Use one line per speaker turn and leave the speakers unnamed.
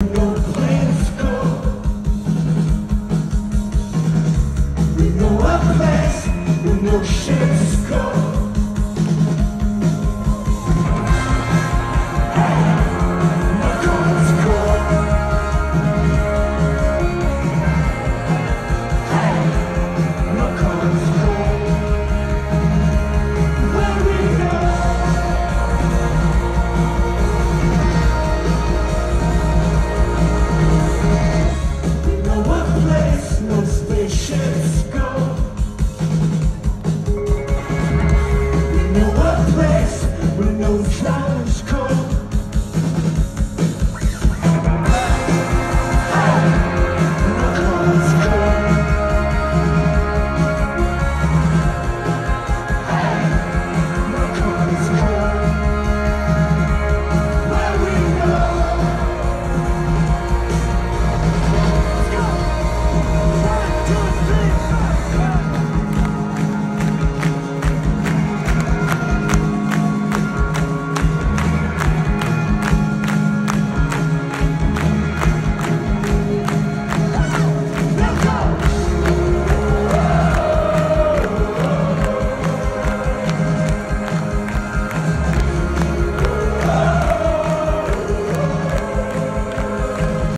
No planes go. gone